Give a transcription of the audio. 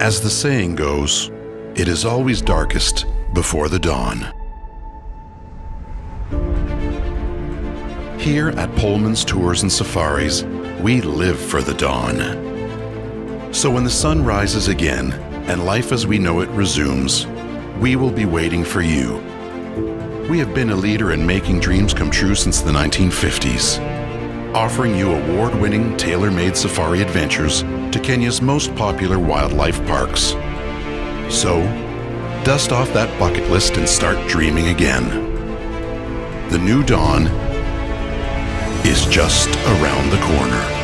As the saying goes, it is always darkest before the dawn. Here at Pollman's Tours and Safaris, we live for the dawn. So when the sun rises again and life as we know it resumes, we will be waiting for you. We have been a leader in making dreams come true since the 1950s, offering you award winning, tailor made safari adventures to Kenya's most popular wildlife parks. So, dust off that bucket list and start dreaming again. The new dawn is just around the corner.